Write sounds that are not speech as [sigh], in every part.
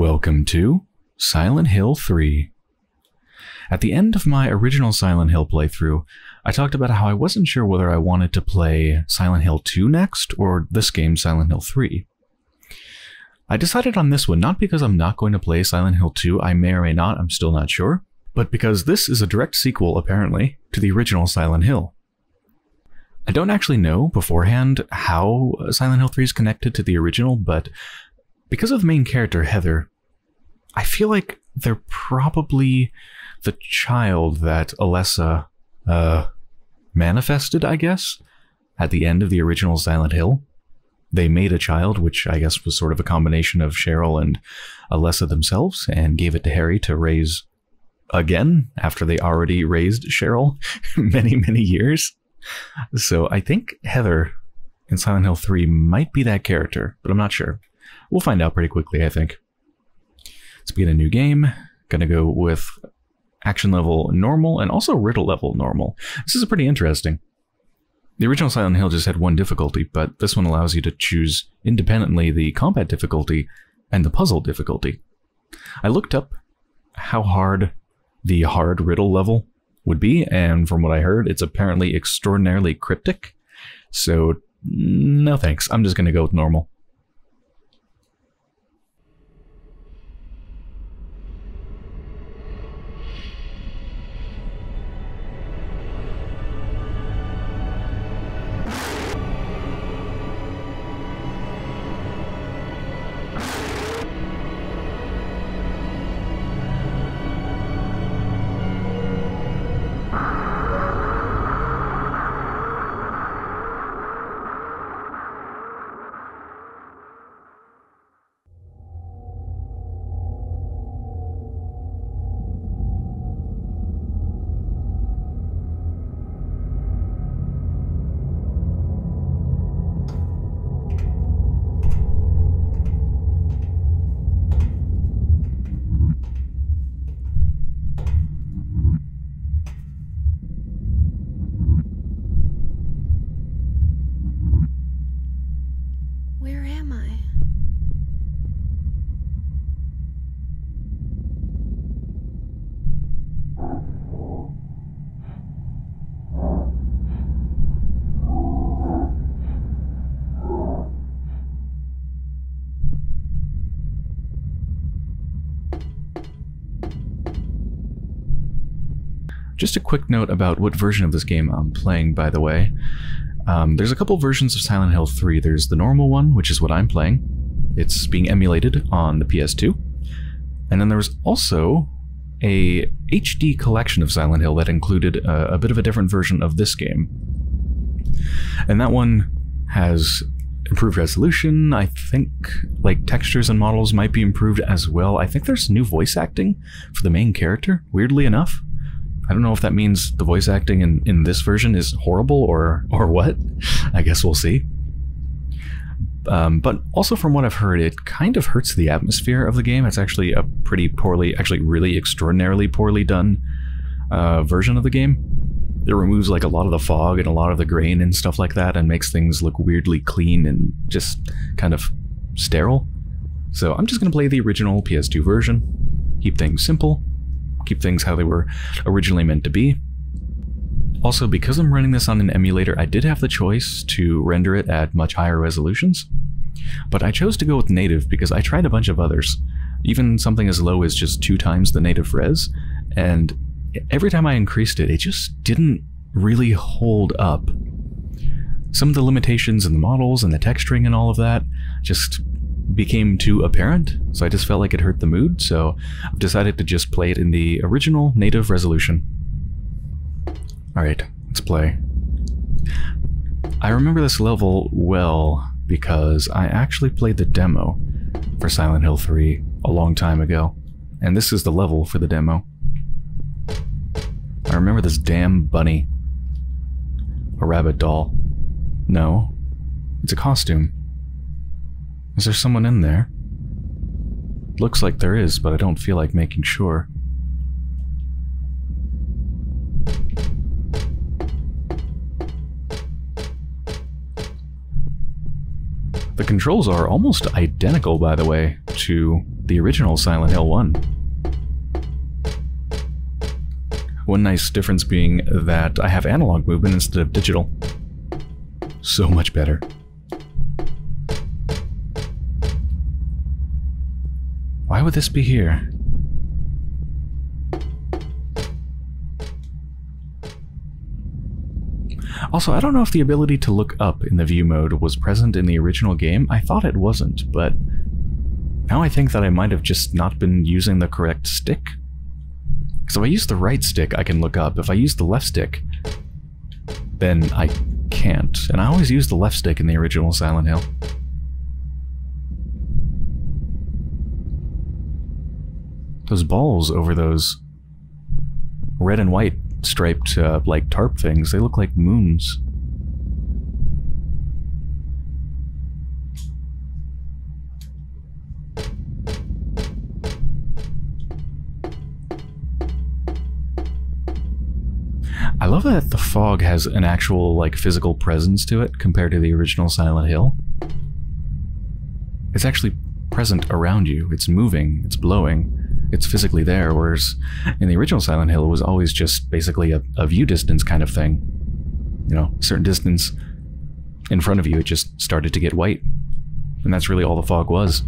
Welcome to Silent Hill 3. At the end of my original Silent Hill playthrough, I talked about how I wasn't sure whether I wanted to play Silent Hill 2 next or this game Silent Hill 3. I decided on this one not because I'm not going to play Silent Hill 2, I may or may not, I'm still not sure, but because this is a direct sequel, apparently, to the original Silent Hill. I don't actually know beforehand how Silent Hill 3 is connected to the original, but because of the main character, Heather, I feel like they're probably the child that Alessa uh, manifested, I guess, at the end of the original Silent Hill. They made a child, which I guess was sort of a combination of Cheryl and Alessa themselves, and gave it to Harry to raise again after they already raised Cheryl [laughs] many, many years. So I think Heather in Silent Hill 3 might be that character, but I'm not sure. We'll find out pretty quickly, I think. Let's begin a new game. Gonna go with action level normal and also riddle level normal. This is pretty interesting. The original Silent Hill just had one difficulty, but this one allows you to choose independently the combat difficulty and the puzzle difficulty. I looked up how hard the hard riddle level would be, and from what I heard, it's apparently extraordinarily cryptic. So, no thanks. I'm just going to go with normal. Just a quick note about what version of this game I'm playing, by the way. Um, there's a couple versions of Silent Hill 3. There's the normal one, which is what I'm playing. It's being emulated on the PS2. And then there's also a HD collection of Silent Hill that included a, a bit of a different version of this game. And that one has improved resolution. I think like textures and models might be improved as well. I think there's new voice acting for the main character, weirdly enough. I don't know if that means the voice acting in, in this version is horrible or or what. I guess we'll see. Um, but also from what I've heard, it kind of hurts the atmosphere of the game. It's actually a pretty poorly, actually really extraordinarily poorly done uh, version of the game. It removes like a lot of the fog and a lot of the grain and stuff like that and makes things look weirdly clean and just kind of sterile. So I'm just going to play the original PS2 version, keep things simple, keep things how they were originally meant to be. Also, because I'm running this on an emulator, I did have the choice to render it at much higher resolutions, but I chose to go with native because I tried a bunch of others, even something as low as just two times the native res, and every time I increased it, it just didn't really hold up. Some of the limitations in the models and the texturing and all of that just became too apparent, so I just felt like it hurt the mood, so I've decided to just play it in the original native resolution. Alright, let's play. I remember this level well because I actually played the demo for Silent Hill 3 a long time ago, and this is the level for the demo. I remember this damn bunny. A rabbit doll. No, it's a costume. Is there someone in there? Looks like there is, but I don't feel like making sure. The controls are almost identical, by the way, to the original Silent Hill 1. One nice difference being that I have analog movement instead of digital. So much better. Why would this be here? Also, I don't know if the ability to look up in the view mode was present in the original game. I thought it wasn't, but now I think that I might have just not been using the correct stick. Because if I use the right stick, I can look up. If I use the left stick, then I can't. And I always use the left stick in the original Silent Hill. Those balls over those red and white striped, uh, like, tarp things. They look like moons. I love that the fog has an actual, like, physical presence to it compared to the original Silent Hill. It's actually present around you. It's moving. It's blowing it's physically there, whereas in the original Silent Hill, it was always just basically a, a view distance kind of thing. You know, a certain distance in front of you, it just started to get white. And that's really all the fog was.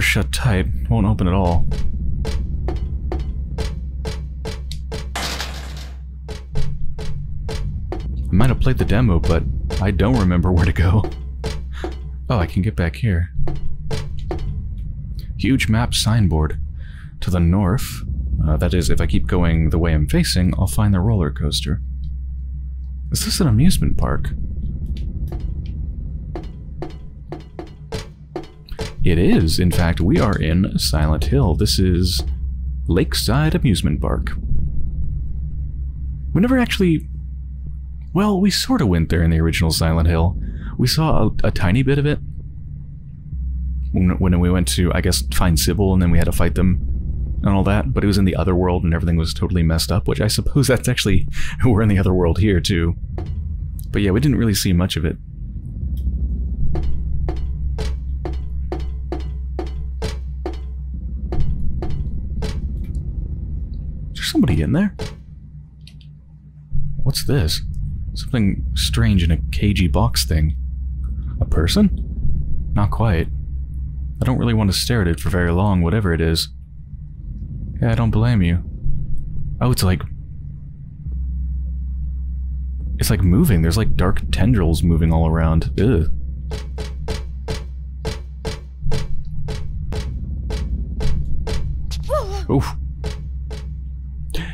Door's shut tight, won't open at all. I might have played the demo, but I don't remember where to go. Oh, I can get back here. Huge map signboard. To the north, uh, that is, if I keep going the way I'm facing, I'll find the roller coaster. Is this an amusement park? It is. In fact, we are in Silent Hill. This is Lakeside Amusement Park. We never actually well, we sort of went there in the original Silent Hill. We saw a, a tiny bit of it when, when we went to, I guess, find Cybil, and then we had to fight them and all that, but it was in the other world and everything was totally messed up, which I suppose that's actually, [laughs] we're in the other world here too. But yeah, we didn't really see much of it. Somebody in there? What's this? Something strange in a cagey box thing. A person? Not quite. I don't really want to stare at it for very long, whatever it is. Yeah, I don't blame you. Oh, it's like... It's like moving. There's like dark tendrils moving all around. Ugh. Oof.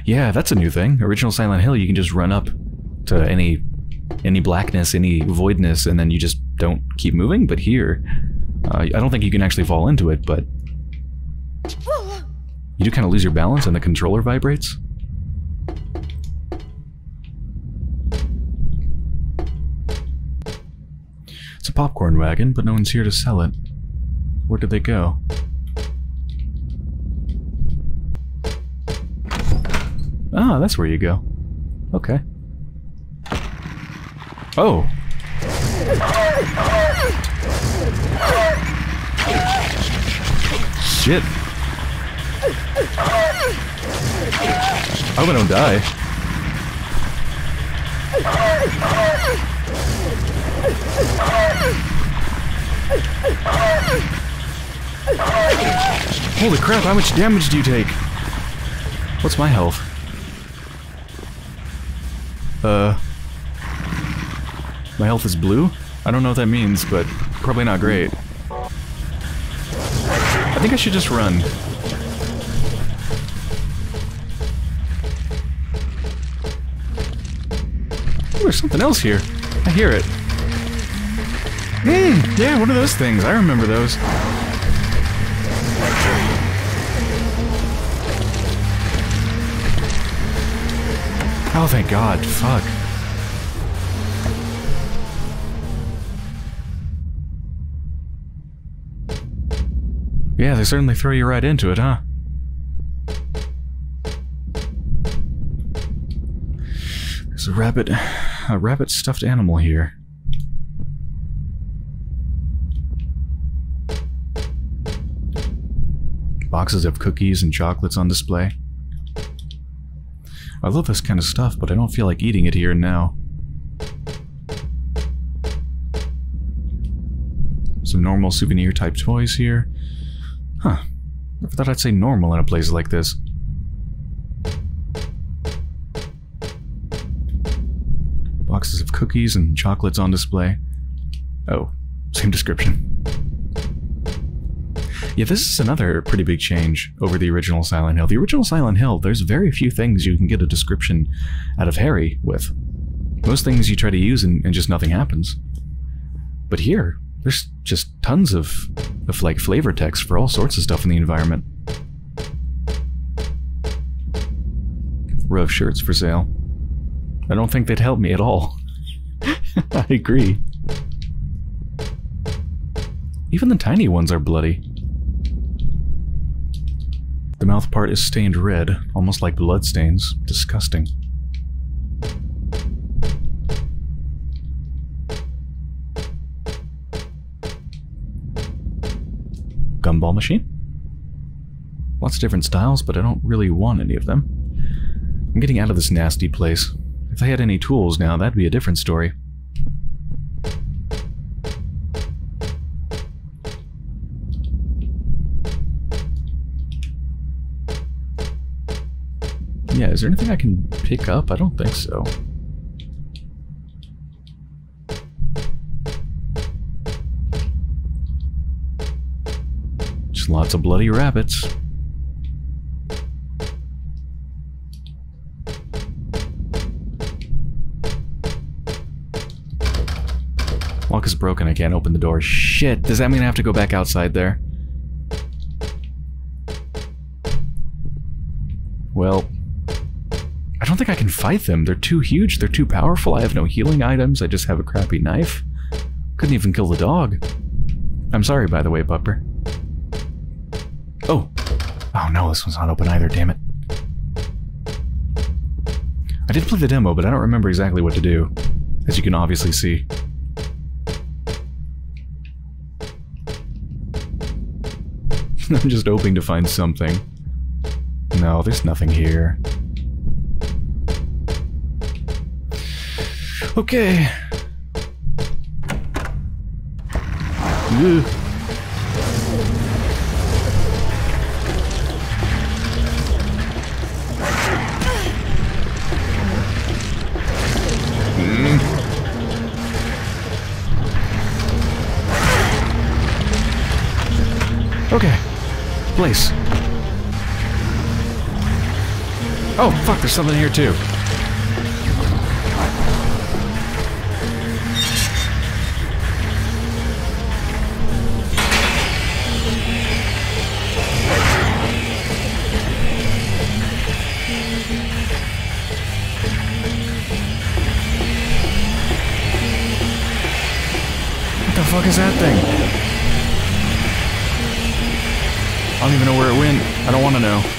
Yeah, that's a new thing. Original Silent Hill, you can just run up to any any blackness, any voidness, and then you just don't keep moving. But here, uh, I don't think you can actually fall into it, but you do kind of lose your balance and the controller vibrates. It's a popcorn wagon, but no one's here to sell it. Where did they go? Ah, that's where you go. Okay. Oh. Shit. I hope I don't die. Holy crap, how much damage do you take? What's my health? Uh... My health is blue? I don't know what that means, but probably not great. I think I should just run. Ooh, there's something else here. I hear it. Hmm, yeah, one of those things. I remember those. Oh, thank God. Fuck. Yeah, they certainly throw you right into it, huh? There's a rabbit... a rabbit stuffed animal here. Boxes of cookies and chocolates on display. I love this kind of stuff, but I don't feel like eating it here and now. Some normal souvenir type toys here. Huh. Never thought I'd say normal in a place like this. Boxes of cookies and chocolates on display. Oh, same description. Yeah, this is another pretty big change over the original Silent Hill. The original Silent Hill, there's very few things you can get a description out of Harry with. Most things you try to use and, and just nothing happens. But here, there's just tons of, of like flavor text for all sorts of stuff in the environment. Of shirts for sale. I don't think they'd help me at all. [laughs] I agree. Even the tiny ones are bloody. The mouth part is stained red, almost like bloodstains. Disgusting. Gumball machine? Lots of different styles, but I don't really want any of them. I'm getting out of this nasty place. If I had any tools now, that'd be a different story. Yeah, is there anything I can pick up? I don't think so. Just lots of bloody rabbits. Lock is broken, I can't open the door. Shit, does that mean I have to go back outside there? Well, don't think I can fight them. They're too huge, they're too powerful. I have no healing items, I just have a crappy knife. Couldn't even kill the dog. I'm sorry, by the way, Bupper. Oh! Oh no, this one's not open either, damn it. I did play the demo, but I don't remember exactly what to do, as you can obviously see. [laughs] I'm just hoping to find something. No, there's nothing here. Okay. Ugh. Mm. Okay. Place. Oh, fuck, there's something here too. Fuck is that thing? I don't even know where it went. I don't want to know.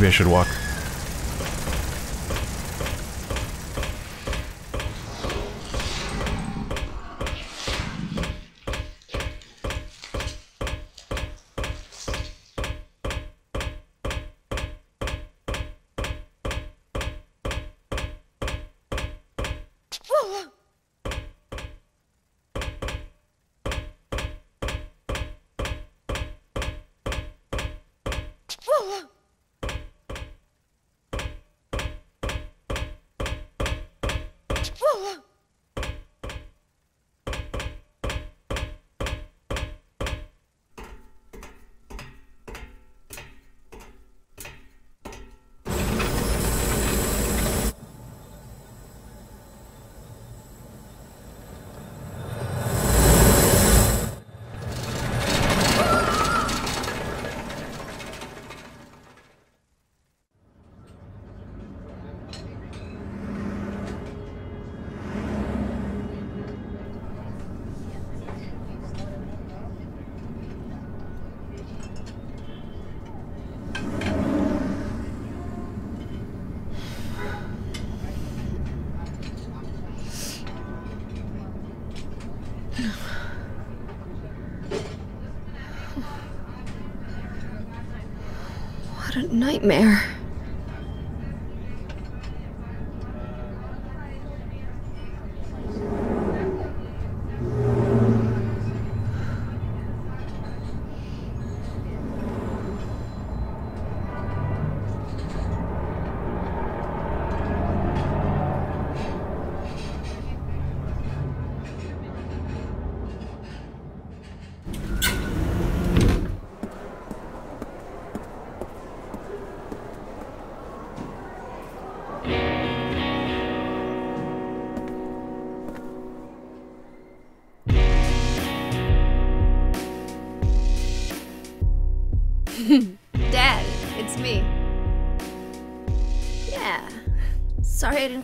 Maybe I should walk. Oh! Nightmare.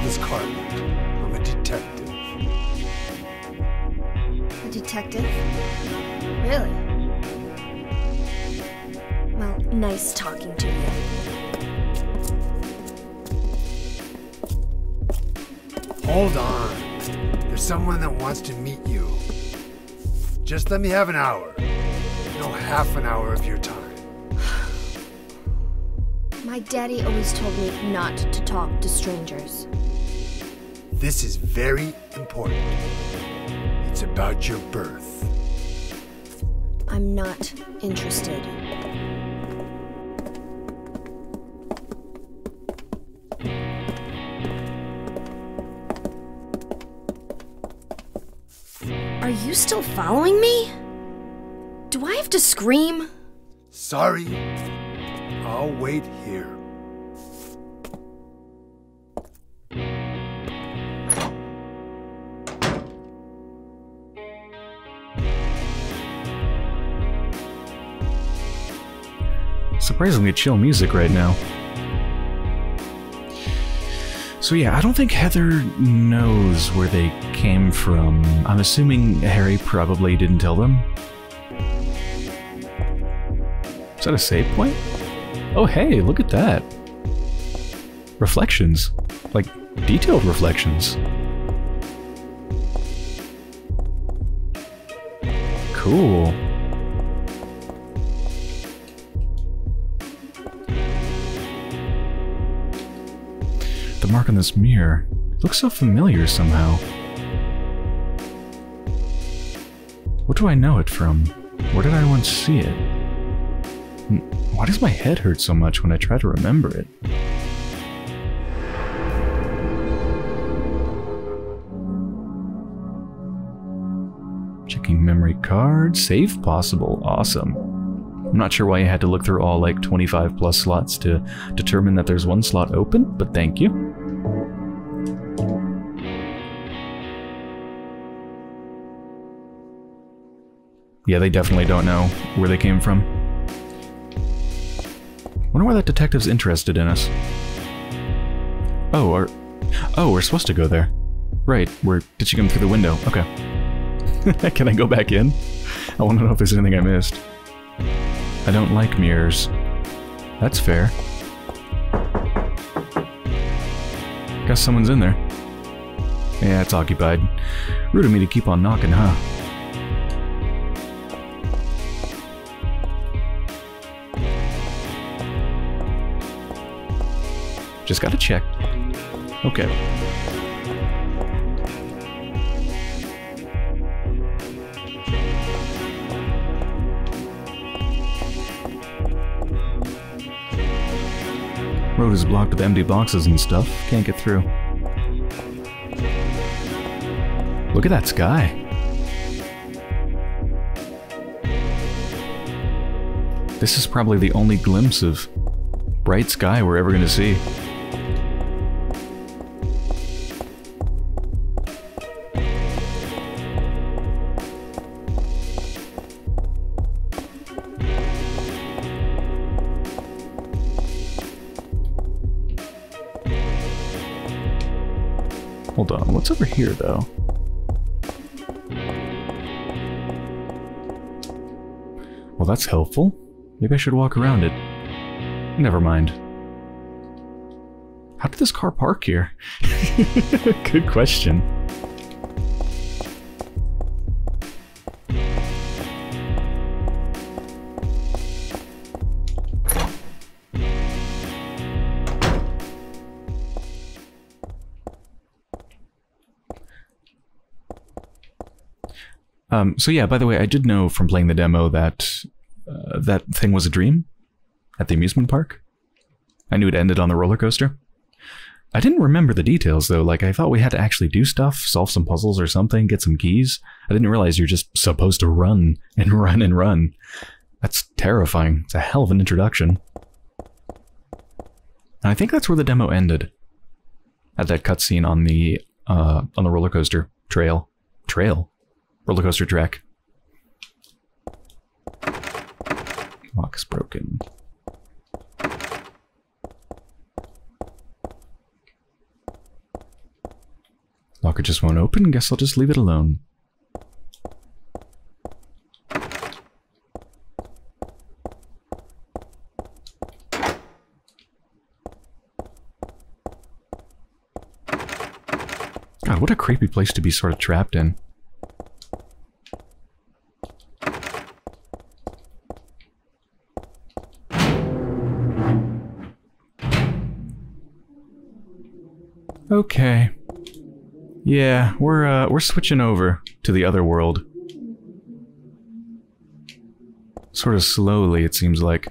My name is I'm a detective. A detective? Really? Well, nice talking to you. Hold on. There's someone that wants to meet you. Just let me have an hour. No, half an hour of your time. [sighs] My daddy always told me not to talk to strangers. This is very important. It's about your birth. I'm not interested. Are you still following me? Do I have to scream? Sorry. I'll wait here. Surprisingly chill music right now. So yeah, I don't think Heather knows where they came from. I'm assuming Harry probably didn't tell them. Is that a save point? Oh hey, look at that. Reflections. Like, detailed reflections. Cool. Mark on this mirror looks so familiar somehow. What do I know it from? Where did I once see it? Hmm, Why does my head hurt so much when I try to remember it? Checking memory card, save possible, awesome. I'm not sure why you had to look through all like 25 plus slots to determine that there's one slot open, but thank you. Yeah, they definitely don't know where they came from. Wonder why that detective's interested in us. Oh, or oh, we're supposed to go there. Right, we're ditching him through the window. Okay. [laughs] Can I go back in? I want to know if there's anything I missed. I don't like mirrors. That's fair. Guess someone's in there. Yeah, it's occupied. Rude of me to keep on knocking, huh? Just gotta check. Okay. Road is blocked with empty boxes and stuff. Can't get through. Look at that sky. This is probably the only glimpse of bright sky we're ever going to see. Over here though? Well, that's helpful. Maybe I should walk around it. Never mind. How did this car park here? [laughs] Good question. Um, so yeah, by the way, I did know from playing the demo that uh, that thing was a dream at the amusement park. I knew it ended on the roller coaster. I didn't remember the details though. Like I thought we had to actually do stuff, solve some puzzles or something, get some keys. I didn't realize you're just supposed to run [laughs] and run and run. That's terrifying. It's a hell of an introduction. And I think that's where the demo ended. At that cutscene on the uh, on the roller coaster trail. Trail? Roller coaster track. Lock is broken. Locker just won't open. Guess I'll just leave it alone. God, what a creepy place to be sort of trapped in. Okay. Yeah, we're uh we're switching over to the other world. Sort of slowly, it seems like.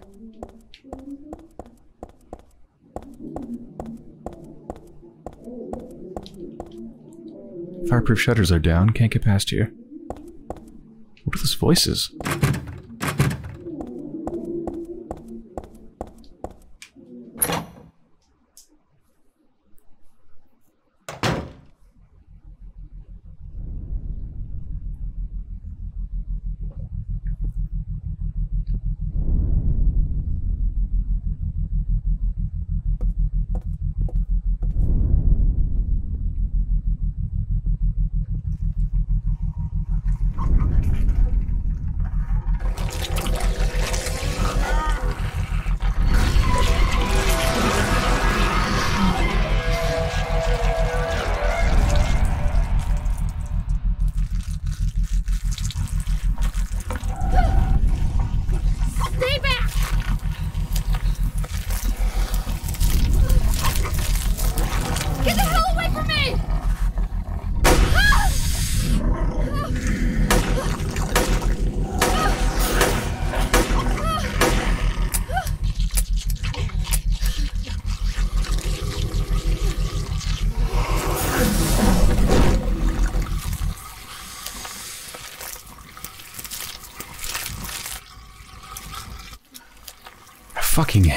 Fireproof shutters are down, can't get past here. What are those voices?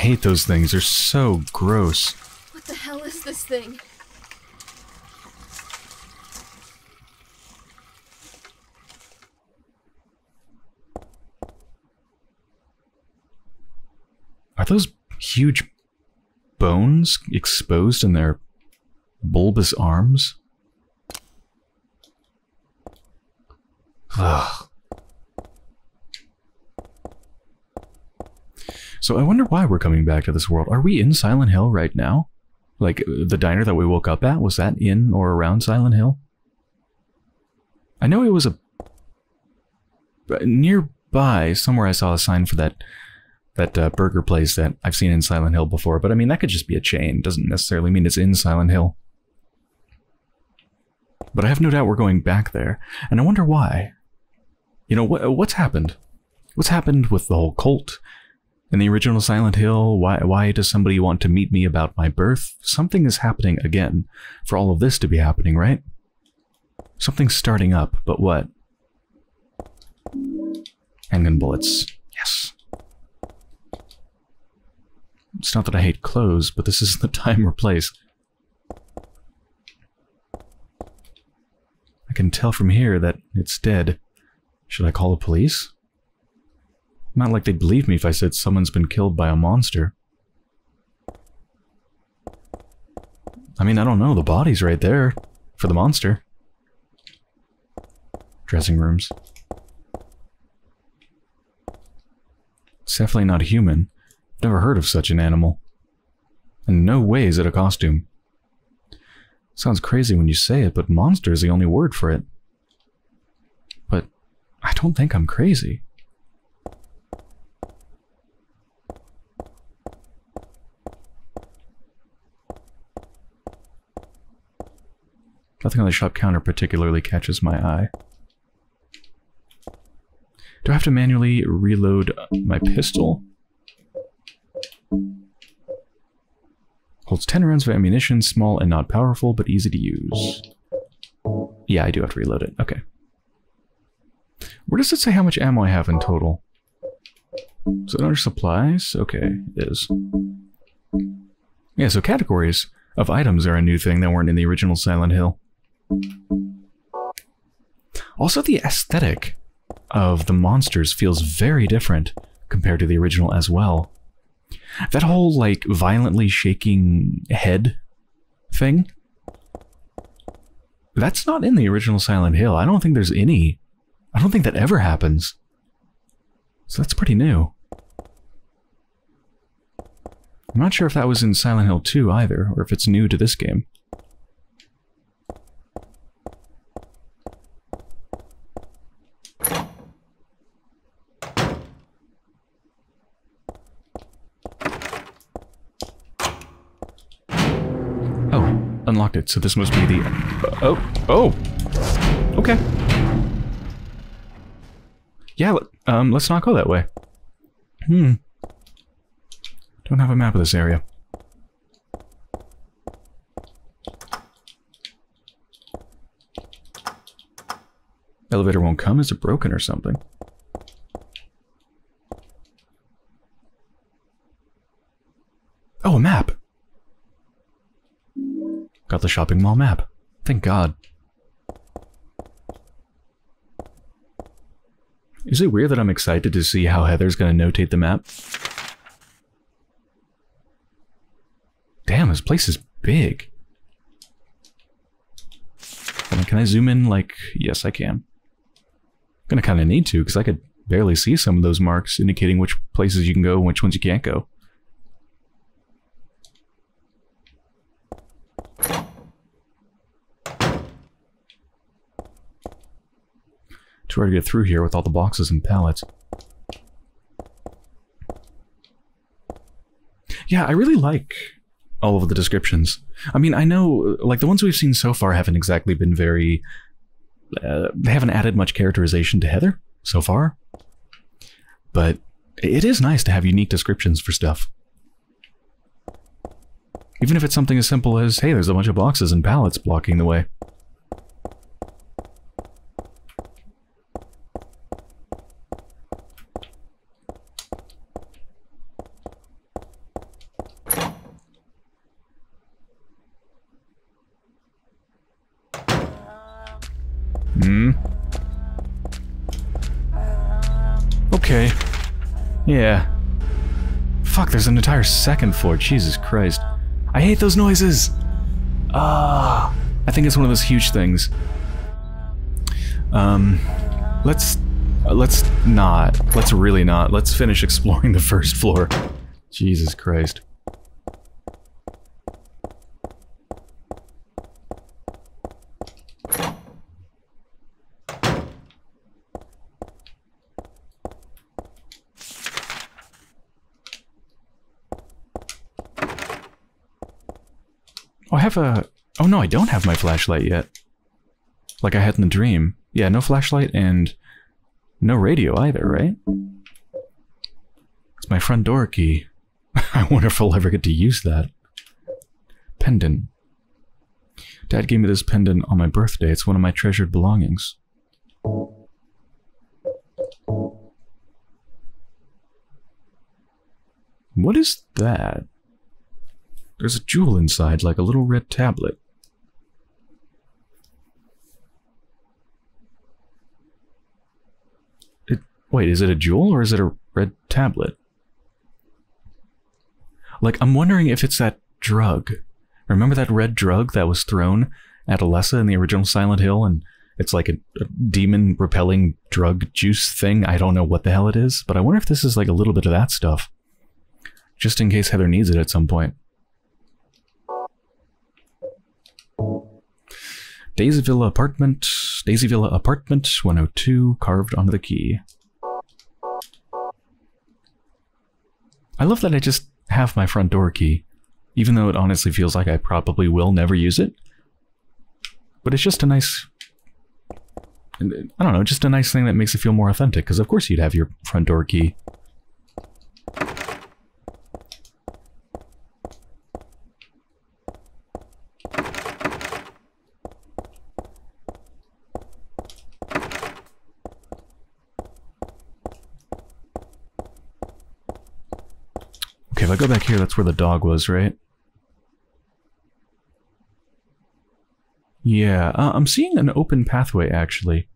Hate those things. They're so gross. What the hell is this thing? Are those huge bones exposed in their bulbous arms? Ugh. So I wonder why we're coming back to this world. Are we in Silent Hill right now? Like uh, the diner that we woke up at, was that in or around Silent Hill? I know it was a nearby somewhere. I saw a sign for that that uh, burger place that I've seen in Silent Hill before. But I mean, that could just be a chain. Doesn't necessarily mean it's in Silent Hill. But I have no doubt we're going back there, and I wonder why. You know what? What's happened? What's happened with the whole cult in the original Silent Hill? Why? Why does somebody want to meet me about my birth? Something is happening again. For all of this to be happening, right? Something's starting up, but what? Handgun bullets. Yes. It's not that I hate clothes, but this isn't the time or place. I can tell from here that it's dead. Should I call the police? Not like they'd believe me if I said someone's been killed by a monster. I mean, I don't know. The body's right there for the monster. Dressing rooms. It's definitely not human. I've never heard of such an animal. In no way is it a costume. Sounds crazy when you say it, but monster is the only word for it. But I don't think I'm crazy. Nothing on the shop counter particularly catches my eye. Do I have to manually reload my pistol? Holds 10 rounds of ammunition, small and not powerful, but easy to use. Yeah, I do have to reload it. Okay. Where does it say how much ammo I have in total? Is it under supplies? Okay, it is. Yeah, so categories of items are a new thing that weren't in the original Silent Hill. Also, the aesthetic of the monsters feels very different compared to the original as well. That whole, like, violently shaking head thing, that's not in the original Silent Hill. I don't think there's any. I don't think that ever happens. So that's pretty new. I'm not sure if that was in Silent Hill 2 either, or if it's new to this game. Unlocked it, so this must be the... Oh, oh! Okay. Yeah, um, let's not go that way. Hmm. Don't have a map of this area. Elevator won't come? Is it broken or something? Oh, a map! Got the shopping mall map. Thank God. Is it weird that I'm excited to see how Heather's gonna notate the map? Damn, this place is big. Can I zoom in like... Yes, I can. I'm gonna kinda need to, because I could barely see some of those marks indicating which places you can go and which ones you can't go. Too hard to get through here with all the boxes and pallets. Yeah, I really like all of the descriptions. I mean, I know, like, the ones we've seen so far haven't exactly been very... Uh, they haven't added much characterization to Heather so far. But it is nice to have unique descriptions for stuff. Even if it's something as simple as, hey, there's a bunch of boxes and pallets blocking the way. Yeah. Fuck, there's an entire second floor. Jesus Christ. I hate those noises! Ah, I think it's one of those huge things. Um, let's, uh, let's not. Let's really not. Let's finish [laughs] exploring the first floor. Jesus Christ. Have a... Oh no, I don't have my flashlight yet. Like I had in the dream. Yeah, no flashlight and no radio either, right? It's my front door key. [laughs] I wonder if I'll ever get to use that. Pendant. Dad gave me this pendant on my birthday. It's one of my treasured belongings. What is that? There's a jewel inside, like a little red tablet. It, wait, is it a jewel or is it a red tablet? Like, I'm wondering if it's that drug. Remember that red drug that was thrown at Alessa in the original Silent Hill and it's like a, a demon repelling drug juice thing? I don't know what the hell it is, but I wonder if this is like a little bit of that stuff. Just in case Heather needs it at some point. Daisy Villa apartment, Daisy Villa apartment 102 carved onto the key. I love that I just have my front door key, even though it honestly feels like I probably will never use it. But it's just a nice, I don't know, just a nice thing that makes it feel more authentic, because of course you'd have your front door key. Go back here, that's where the dog was, right? Yeah, uh, I'm seeing an open pathway, actually.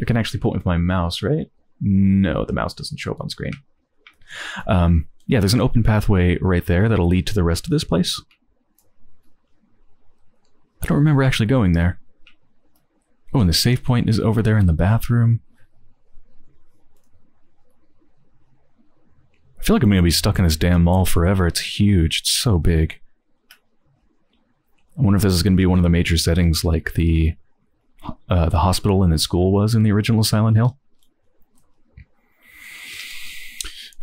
I can actually point with my mouse, right? No, the mouse doesn't show up on screen. Um, yeah, there's an open pathway right there that'll lead to the rest of this place. I don't remember actually going there. Oh, and the save point is over there in the bathroom. Feel like I'm going to be stuck in this damn mall forever. It's huge. It's so big. I wonder if this is going to be one of the major settings like the uh, the hospital and the school was in the original Silent Hill.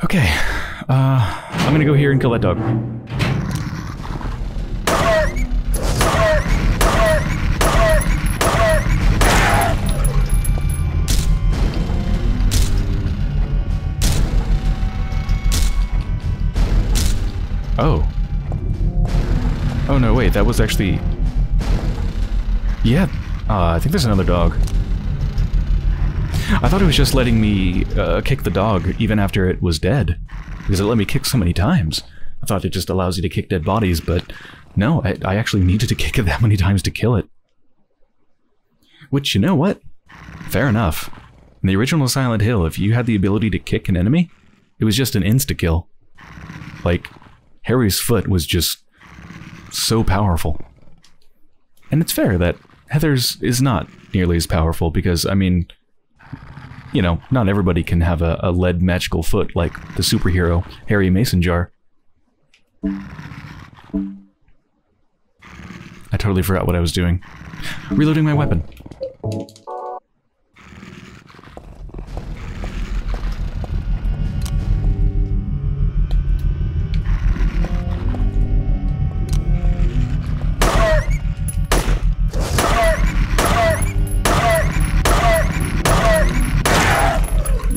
Okay. Uh, I'm going to go here and kill that dog. Oh. Oh no, wait, that was actually... Yeah, uh, I think there's another dog. I thought it was just letting me uh, kick the dog even after it was dead. Because it let me kick so many times. I thought it just allows you to kick dead bodies, but no, I, I actually needed to [laughs] kick it that many times to kill it. Which, you know what? Fair enough. In the original Silent Hill, if you had the ability to kick an enemy, it was just an insta-kill. Like, Harry's foot was just so powerful. And it's fair that Heather's is not nearly as powerful because, I mean, you know, not everybody can have a, a lead magical foot like the superhero Harry Mason jar. I totally forgot what I was doing. Reloading my weapon.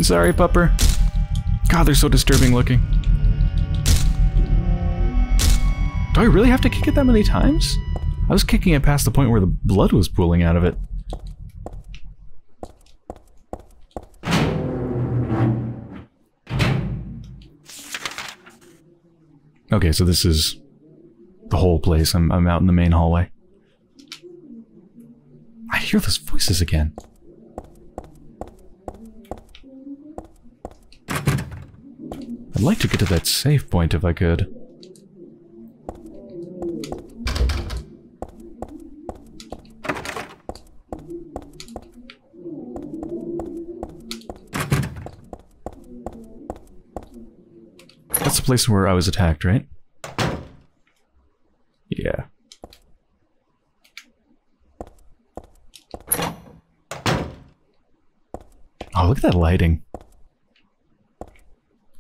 Sorry, pupper. God, they're so disturbing looking. Do I really have to kick it that many times? I was kicking it past the point where the blood was pooling out of it. Okay, so this is the whole place. I'm, I'm out in the main hallway. I hear those voices again. I'd like to get to that safe point if I could. That's the place where I was attacked, right? Yeah. Oh, look at that lighting.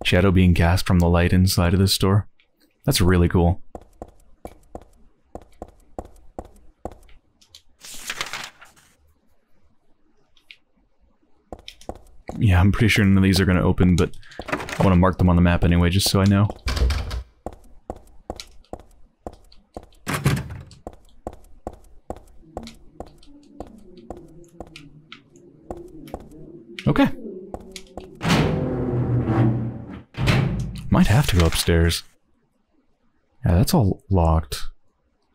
Shadow being cast from the light inside of this store. That's really cool. Yeah, I'm pretty sure none of these are going to open, but I want to mark them on the map anyway, just so I know. Upstairs. Yeah, that's all locked.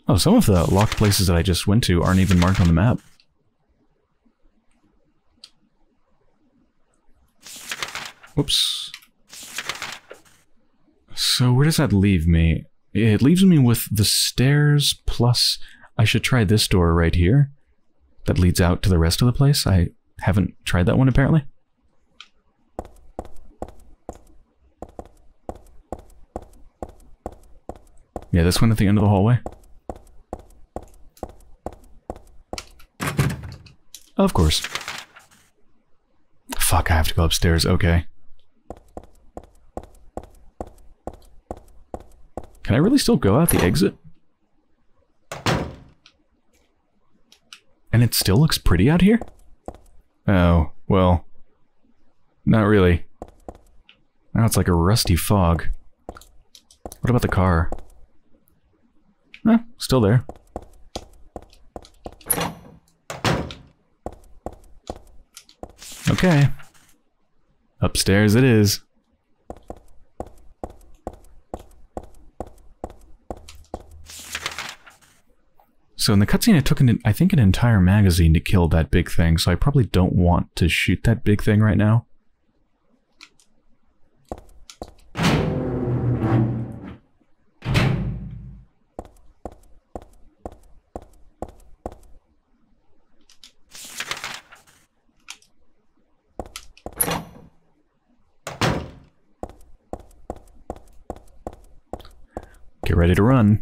Oh, some of the locked places that I just went to aren't even marked on the map. Whoops. So where does that leave me? It leaves me with the stairs plus I should try this door right here. That leads out to the rest of the place. I haven't tried that one apparently. Yeah, this one at the end of the hallway. Of course. Fuck, I have to go upstairs. Okay. Can I really still go out the exit? And it still looks pretty out here? Oh, well. Not really. Now it's like a rusty fog. What about the car? Eh, still there. Okay. Upstairs it is. So in the cutscene, it took, an, I think, an entire magazine to kill that big thing, so I probably don't want to shoot that big thing right now. Run.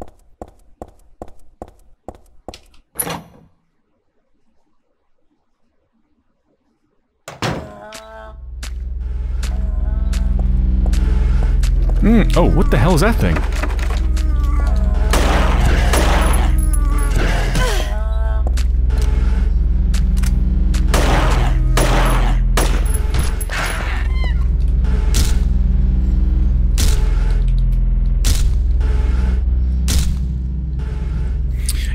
Mm, oh, what the hell is that thing?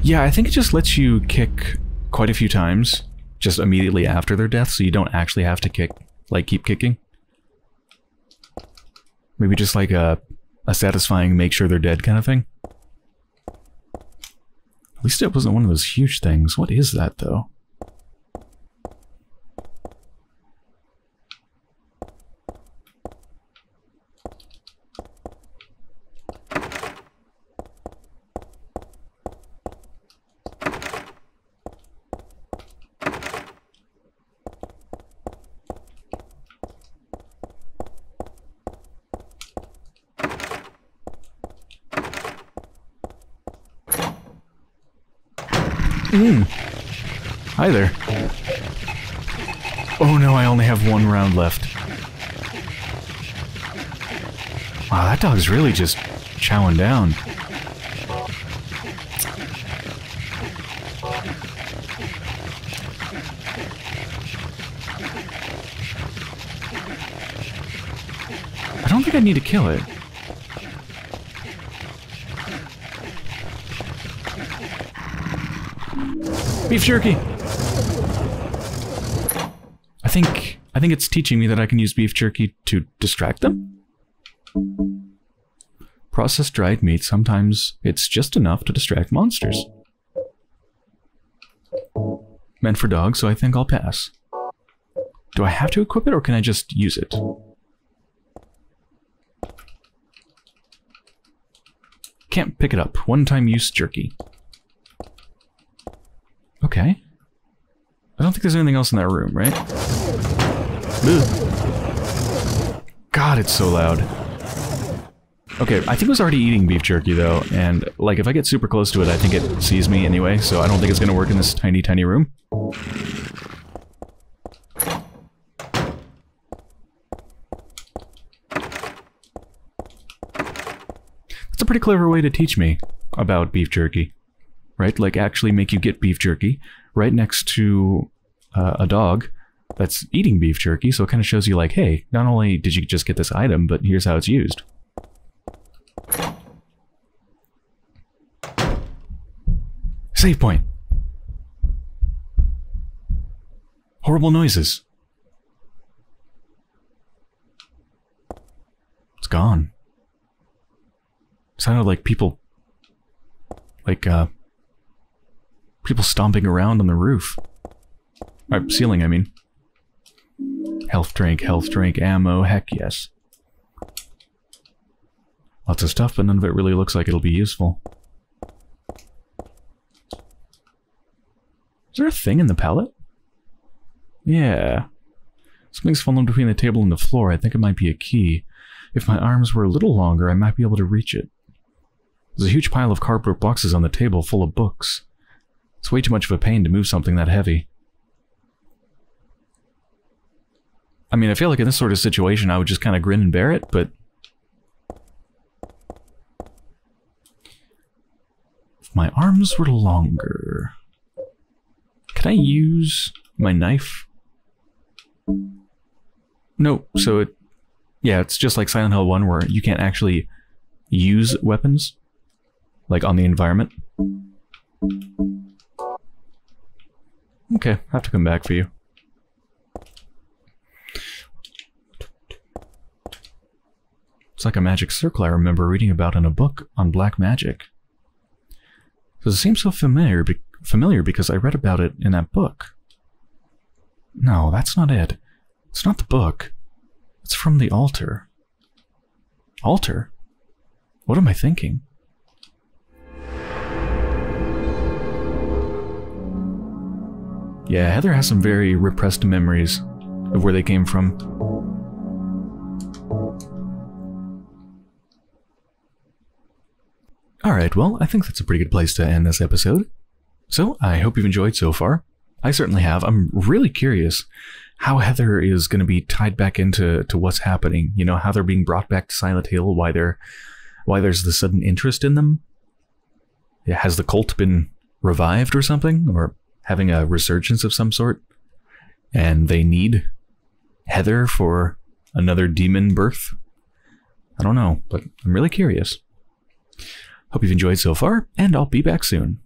Yeah, I think it just lets you kick quite a few times just immediately after their death, so you don't actually have to kick, like, keep kicking. Maybe just like a, a satisfying make sure they're dead kind of thing. At least it wasn't one of those huge things. What is that, though? Mm. Hi there. Oh no, I only have one round left. Wow, that dog's really just chowing down. I don't think I need to kill it. Beef jerky! I think I think it's teaching me that I can use beef jerky to distract them. Processed dried meat, sometimes it's just enough to distract monsters. Meant for dogs, so I think I'll pass. Do I have to equip it or can I just use it? Can't pick it up. One-time use jerky. Okay. I don't think there's anything else in that room, right? Ugh. God, it's so loud. Okay, I think it was already eating beef jerky, though, and, like, if I get super close to it, I think it sees me anyway, so I don't think it's gonna work in this tiny, tiny room. That's a pretty clever way to teach me about beef jerky right? Like actually make you get beef jerky right next to uh, a dog that's eating beef jerky. So it kind of shows you like, hey, not only did you just get this item, but here's how it's used. Save point. Horrible noises. It's gone. Sounded like people Like, uh, people stomping around on the roof. Or ceiling, I mean. Health drink, health drink, ammo, heck yes. Lots of stuff, but none of it really looks like it'll be useful. Is there a thing in the pallet? Yeah. Something's fallen between the table and the floor. I think it might be a key. If my arms were a little longer, I might be able to reach it. There's a huge pile of cardboard boxes on the table full of books. It's way too much of a pain to move something that heavy. I mean, I feel like in this sort of situation, I would just kind of grin and bear it, but... If my arms were longer... Can I use my knife? No, so it... Yeah, it's just like Silent Hill 1 where you can't actually use weapons, like on the environment. Okay, I have to come back for you. It's like a magic circle I remember reading about in a book on black magic. Does it seem so familiar, familiar because I read about it in that book? No, that's not it. It's not the book. It's from the altar. Altar? What am I thinking? Yeah, Heather has some very repressed memories of where they came from. Alright, well, I think that's a pretty good place to end this episode. So, I hope you've enjoyed so far. I certainly have. I'm really curious how Heather is going to be tied back into to what's happening. You know, how they're being brought back to Silent Hill, why they're why there's the sudden interest in them. Yeah, has the cult been revived or something? Or having a resurgence of some sort? And they need Heather for another demon birth? I don't know, but I'm really curious. Hope you've enjoyed so far, and I'll be back soon.